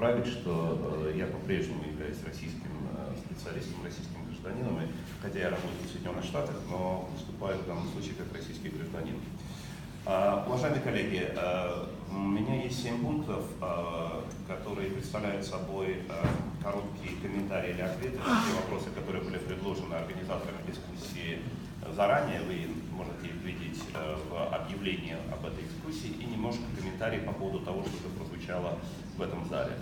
поправить, что э, я по-прежнему являюсь российским э, специалистом, российским гражданином, и, хотя я работаю в Соединенных Штатах, но выступаю в данном случае как российский гражданин. А, уважаемые коллеги, э, у меня есть семь пунктов, которые представляют собой короткие комментарии или ответы на те вопросы, которые были предложены организаторами дискуссии заранее. Вы можете видеть в объявлении об этой дискуссии и немножко комментарий по поводу того, что прозвучало в этом зале.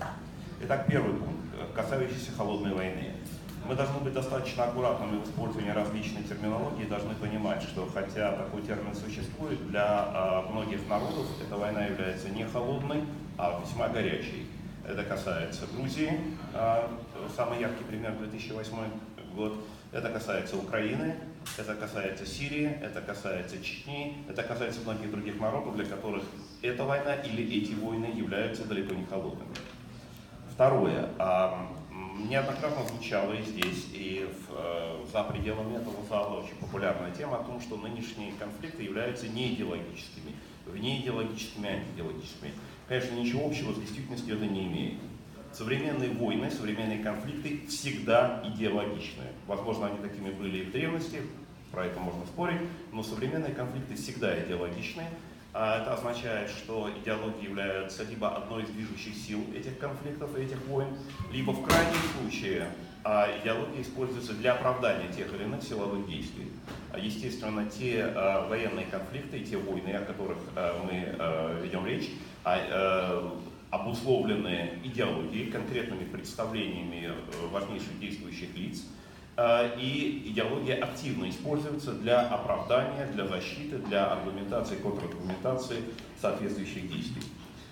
Итак, первый пункт, касающийся холодной войны. Мы должны быть достаточно аккуратными в использовании различной терминологии и должны понимать, что хотя такой термин существует, для э, многих народов эта война является не холодной, а весьма горячей. Это касается Грузии, э, самый яркий пример 2008 год, это касается Украины, это касается Сирии, это касается Чечни, это касается многих других народов, для которых эта война или эти войны являются далеко не холодными. Второе. Неоднократно звучало и здесь, и в, э, за пределами этого зала очень популярная тема о том, что нынешние конфликты являются не идеологическими, вне идеологическими, антиидеологическими. Конечно, ничего общего с действительностью это не имеет. Современные войны, современные конфликты всегда идеологичны. Возможно, они такими были и в древности, про это можно спорить, но современные конфликты всегда идеологичны. А это означает, что идеологии являются либо одной из движущих сил этих конфликтов и этих войн, либо в крайнем случае а идеология используется для оправдания тех или иных силовых действий. А, естественно, те а, военные конфликты, те войны, о которых мы ведем речь, обусловленные идеологией, конкретными представлениями э, важнейших действующих лиц, э, и идеология активно используется для оправдания, для защиты, для аргументации, контраргументации соответствующих действий.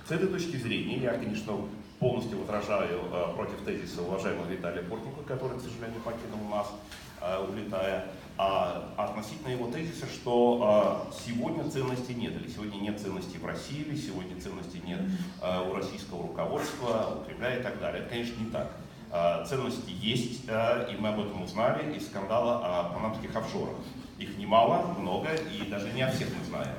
С этой точки зрения я, конечно, полностью возражаю э, против тезиса уважаемого Виталия Портника, который, к сожалению, покинул нас, улетая а, относительно его тезиса, что а, сегодня ценностей нет, или сегодня нет ценностей в России, или сегодня ценностей нет а, у российского руководства, у Кремля и так далее. Это, конечно, не так. Ценности есть, и мы об этом узнали из скандала о панамских офшорах. Их немало, много, и даже не о всех мы знаем.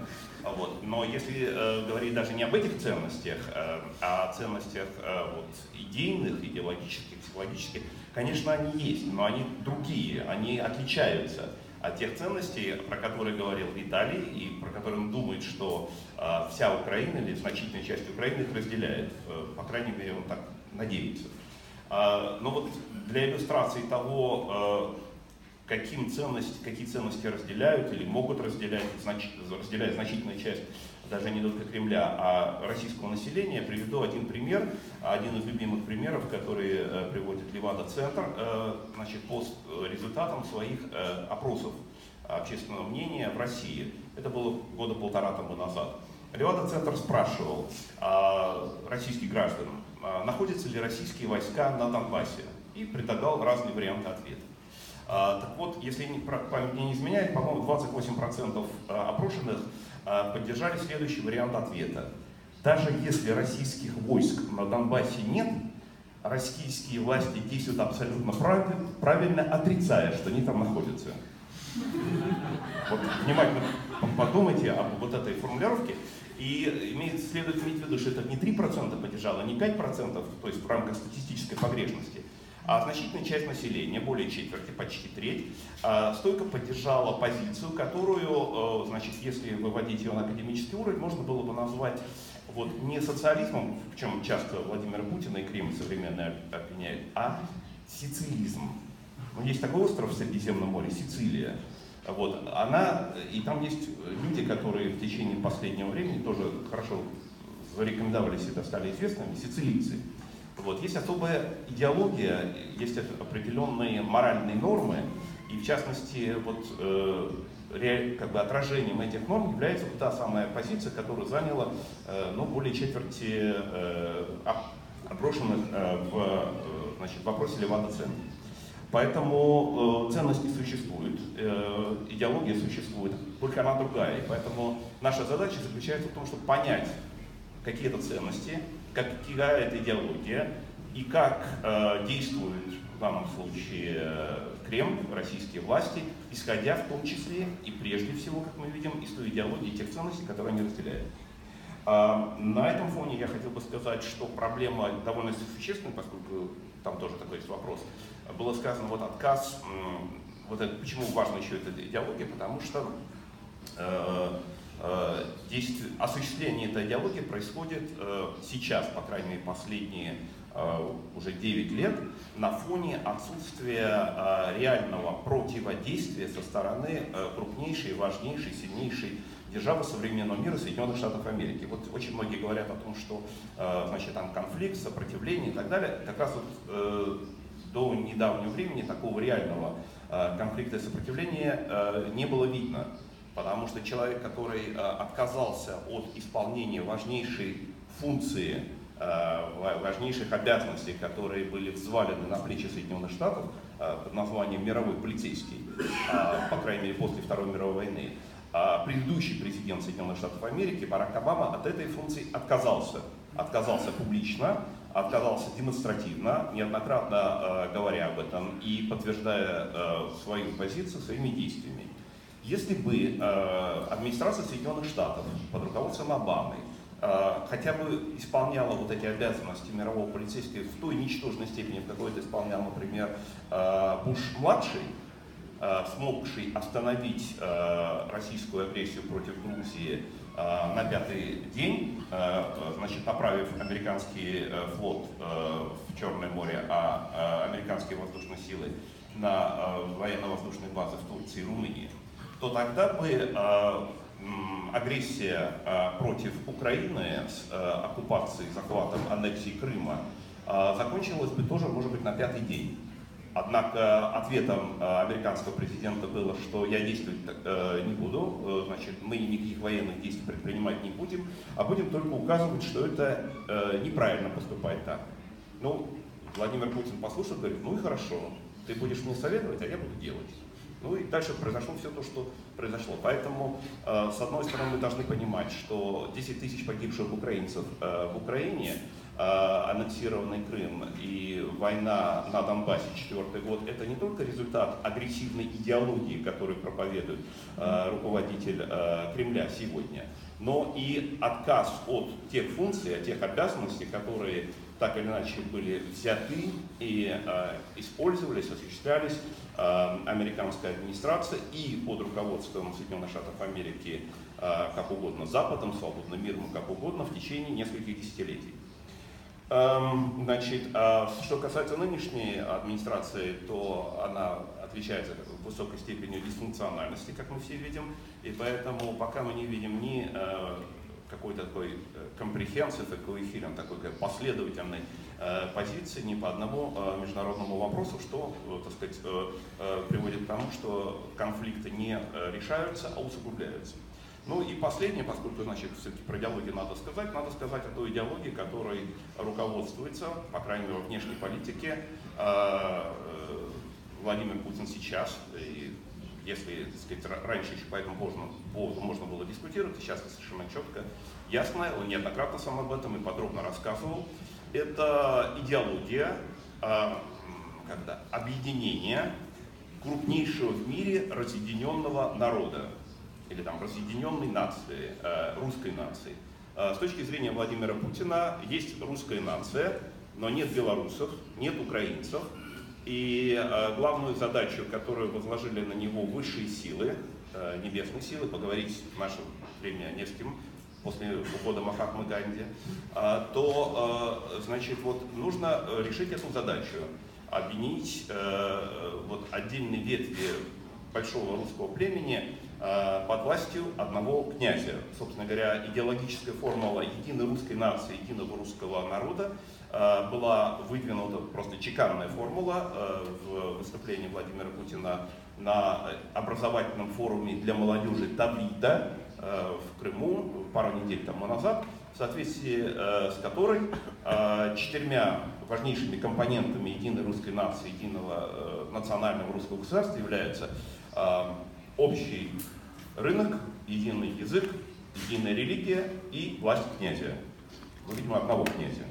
Вот. Но если э, говорить даже не об этих ценностях, э, а о ценностях э, вот, идейных, идеологических, психологических, конечно, они есть, но они другие, они отличаются от тех ценностей, про которые говорил Виталий, и про которые он думает, что э, вся Украина или значительная часть Украины их разделяет. Э, по крайней мере, он так надеется. Э, но вот для иллюстрации того, э, каким ценности, какие ценности разделяют или могут разделять, значит, разделяет значительная часть даже не только Кремля, а российского населения. Приведу один пример, один из любимых примеров, который э, приводит Левада-центр э, значит, по результатам своих э, опросов общественного мнения в России. Это было года полтора тому назад. Левада-центр спрашивал а, российских граждан, а, находятся ли российские войска на Донбассе, и предлагал разные варианты ответа. А, так вот, если память не изменяет, по-моему, 28% а, опрошенных поддержали следующий вариант ответа. Даже если российских войск на Донбассе нет, российские власти действуют абсолютно правильно, отрицая, что они там находятся. Вот внимательно подумайте об вот этой формулировке. И имеет, следует иметь в виду, что это не 3% поддержало, не 5%, то есть в рамках статистической погрешности, а значительная часть населения, более четверти, почти треть, а, стойко поддержала позицию, которую, э, значит, если выводить ее на академический уровень, можно было бы назвать вот, не социализмом, в чем часто Владимир Путин и Кремль современные обвиняют, а сицилизм. Ну, есть такой остров в Средиземном море, Сицилия. Вот, она, и там есть люди, которые в течение последнего времени тоже хорошо зарекомендовали себя, стали известными, сицилийцы. Вот. Есть особая идеология, есть определенные моральные нормы, и в частности, вот, э, как бы отражением этих норм является вот та самая позиция, которую заняла э, ну, более четверти э, отброшенных э, в э, значит, вопросе Левада-центра. Поэтому э, ценности существуют, э, идеология существует, только она другая. И поэтому наша задача заключается в том, чтобы понять, какие это ценности, какая это идеология и как э, действует в данном случае э, Кремль, российские власти, исходя в том числе и прежде всего, как мы видим, из той идеологии тех ценностей, которые они разделяют. А, на этом фоне я хотел бы сказать, что проблема довольно существенная, поскольку там тоже такой есть вопрос. Было сказано, вот отказ, вот это, почему важна еще эта идеология, потому что э, э, действие, осуществление этой идеологии происходит э, сейчас, по крайней мере, последние э, уже 9 лет, на фоне отсутствия э, реального противодействия со стороны э, крупнейшей, важнейшей, сильнейшей державы современного мира Соединенных Штатов Америки. Вот очень многие говорят о том, что э, значит, там конфликт, сопротивление и так далее. Как раз вот, э, до недавнего времени такого реального э, конфликта и сопротивления не было видно. Потому что человек, который отказался от исполнения важнейшей функции, важнейших обязанностей, которые были взвалены на плечи Соединенных Штатов под названием мировой полицейский, по крайней мере после Второй мировой войны, а предыдущий президент Соединенных Штатов Америки Барак Обама от этой функции отказался. Отказался публично, отказался демонстративно, неоднократно э, говоря об этом и подтверждая э, свою позицию своими действиями. Если бы э, администрация Соединенных Штатов под руководством Обамы э, хотя бы исполняла вот эти обязанности мирового полицейского в той ничтожной степени, в какой это исполнял, например, э, Буш-младший, смогший остановить российскую агрессию против Грузии на пятый день, значит, направив американский флот в Черное море, а американские воздушные силы на военно-воздушные базы в Турции и Румынии, то тогда бы агрессия против Украины с оккупацией, захватом, аннексией Крыма закончилась бы тоже, может быть, на пятый день. Однако ответом э, американского президента было, что я действовать э, не буду, э, значит, мы никаких военных действий предпринимать не будем, а будем только указывать, что это неправильно поступать так. Ну, Владимир Путин послушал, говорит, ну и хорошо, ты будешь мне советовать, а я буду делать. Ну и дальше произошло все то, что произошло. Поэтому, с одной стороны, мы должны понимать, что 10 тысяч погибших украинцев в Украине Э, аннексированный Крым и война на Донбассе четвертый год, это не только результат агрессивной идеологии, которую проповедует э, руководитель э, Кремля сегодня, но и отказ от тех функций, от тех обязанностей, которые так или иначе были взяты и э, использовались, осуществлялись э, американской администрацией и под руководством Соединенных Штатов Америки э, как угодно Западом, свободным миром, как угодно в течение нескольких десятилетий. Эм, значит, а что касается нынешней администрации, то она отвечает за высокой степенью дисфункциональности, как мы все видим, и поэтому пока мы не видим ни э, какой-то такой компрехенсив, coherent, такой последовательной э, позиции ни по одному э, международному вопросу, что, так сказать, приводит к тому, что конфликты не решаются, а усугубляются. Ну и последнее, поскольку, значит, все-таки про идеологию надо сказать, надо сказать о той идеологии, которой руководствуется, по крайней мере, во внешней политике, э, э, Владимир Путин сейчас, и если, так сказать, раньше еще по этому поводу можно было дискутировать, сейчас это совершенно четко, ясно, он неоднократно сам об этом и подробно рассказывал, это идеология э, когда, объединения крупнейшего в мире разъединенного народа или там разъединенной нации, э, русской нации. Э, с точки зрения Владимира Путина есть русская нация, но нет белорусов, нет украинцев. И э, главную задачу, которую возложили на него высшие силы, небесные силы, поговорить с кем, после ухода Махатмы Ганди, то, значит, вот нужно решить эту задачу, объединить вот отдельные ветви большого русского племени Э, под властью одного князя. Собственно говоря, идеологическая формула единой русской нации, единого русского народа э, была выдвинута просто чеканная формула э, в выступлении Владимира Путина на образовательном форуме для молодежи Таврида в Крыму пару недель тому назад, в соответствии с которой четырьмя важнейшими компонентами единой русской нации, единого национального русского государства являются общий рынок, единый язык, единая религия и власть князя. Ну, видимо, одного князя,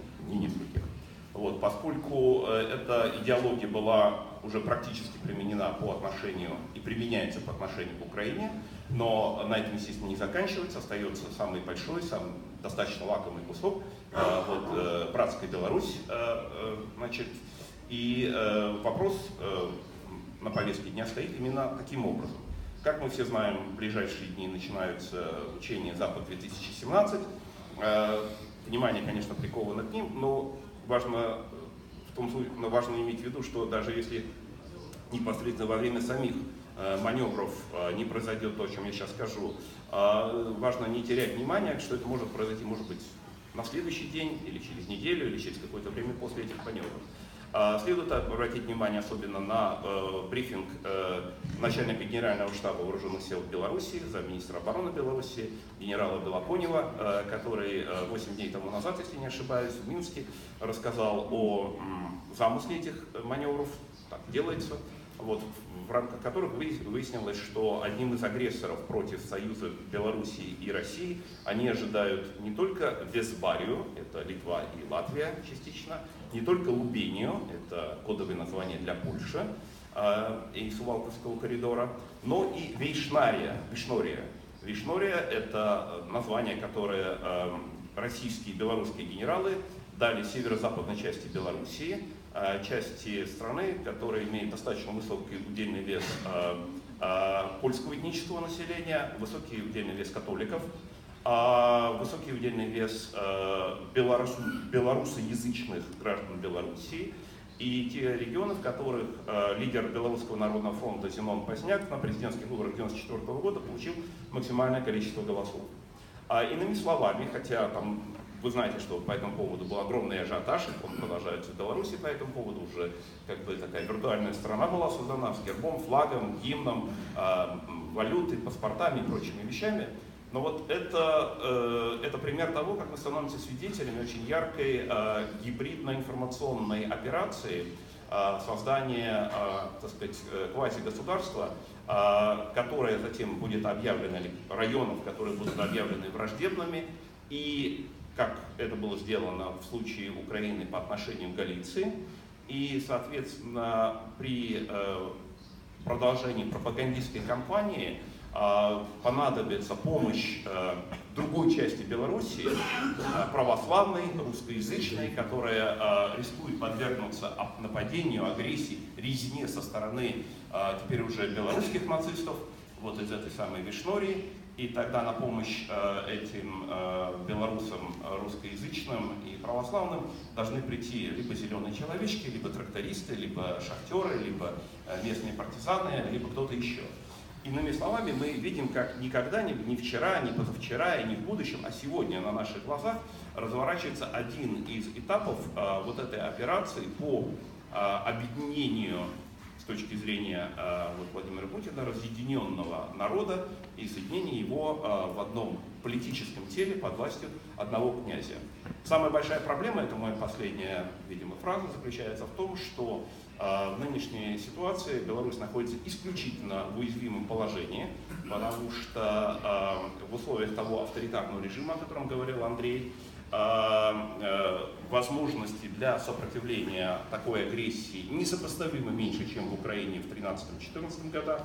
поскольку э, эта идеология была уже практически применена по отношению и применяется по отношению к Украине, Но на этом, естественно, не заканчивается, остается самый большой, самый достаточно лакомый кусок, вот, братская Беларусь, значит, и вопрос на повестке дня стоит именно таким образом. Как мы все знаем, в ближайшие дни начинаются учения «Запад-2017». Э, внимание, конечно, приковано к ним, но важно, в том случае, но важно иметь в виду, что даже если непосредственно во время самих э, маневров э, не произойдет то, о чем я сейчас скажу, важно не терять внимания, что это может произойти, может быть, на следующий день, или через неделю, или через какое-то время после этих маневров. А, следует обратить внимание особенно на э, брифинг э, начальника Генерального штаба Вооруженных сил Беларуси, замминистра обороны Беларуси, генерала Белоконева, э, который э, 8 дней тому назад, если не ошибаюсь, в Минске рассказал о э, замысле этих маневров, так делается, вот, в рамках которых выяснилось, что одним из агрессоров против Союза Белоруссии и России они ожидают не только Весбарию, это Литва и Латвия частично, не только Лубению, это кодовое название для Польши э, и Сувалковского коридора, но и Вейшнария, Вишнория. Вишнория – это название, которое э, российские и белорусские генералы дали северо-западной части Белоруссии, э, части страны, которая имеет достаточно высокий удельный вес э, э, польского этнического населения, высокий удельный вес католиков, а высокий удельный вес э, белорус, белорусоязычных граждан Белоруссии и те регионы, в которых э, лидер Белорусского народного фронта Зенон Позняк на президентских выборах 1994 года получил максимальное количество голосов. А иными словами, хотя там вы знаете, что по этому поводу был огромный ажиотаж, он продолжается в Беларуси по этому поводу, уже как бы такая виртуальная страна была создана с гербом, флагом, гимном, э, валютой, паспортами и прочими вещами. Но вот это, э, это пример того, как мы становимся свидетелями очень яркой э, гибридно-информационной операции э, создания, так сказать, квази-государства, которое затем будет объявлено, или районов, которые будут объявлены враждебными, и как это было сделано в случае Украины по отношению к Галиции, и, соответственно, при продолжении пропагандистской кампании понадобится помощь э, другой части Белоруссии, э, православной, русскоязычной, которая э, рискует подвергнуться нападению, агрессии, резне со стороны теперь уже белорусских нацистов, вот из этой самой Вишнории, и тогда на помощь этим белорусам русскоязычным и православным должны прийти либо зеленые человечки, либо трактористы, либо шахтеры, либо местные партизаны, либо кто-то еще. Иными словами, мы видим, как никогда, ни, ни вчера, ни позавчера и ни в будущем, а сегодня на наших глазах разворачивается один из этапов а, вот этой операции по а, объединению с точки зрения а, вот, Владимира Путина разъединенного народа и соединения его а, в одном политическом теле под властью одного князя. Самая большая проблема, это моя последняя, видимо, фраза, заключается в том, что а в нынешней ситуации Беларусь находится исключительно в уязвимом положении, потому что в условиях того авторитарного режима, о котором говорил Андрей, э, возможности для сопротивления такой агрессии несопоставимо меньше, чем в Украине в 2013-2014 годах.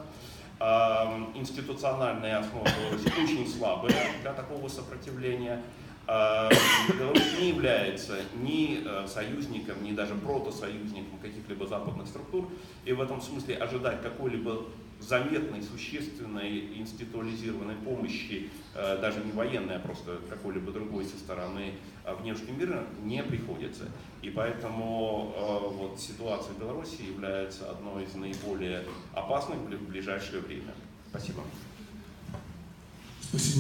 Институциональная основа Беларуси очень слабая для такого сопротивления. А, Беларусь не является ни э, союзником, ни даже протосоюзником каких-либо западных структур, и в этом смысле ожидать какой-либо заметной, существенной институализированной помощи, э, даже не военной, а просто какой-либо другой со стороны э, внешнего мира не приходится. И поэтому вот, ситуация в Беларуси является одной из наиболее опасных в ближайшее время. Спасибо. Спасибо.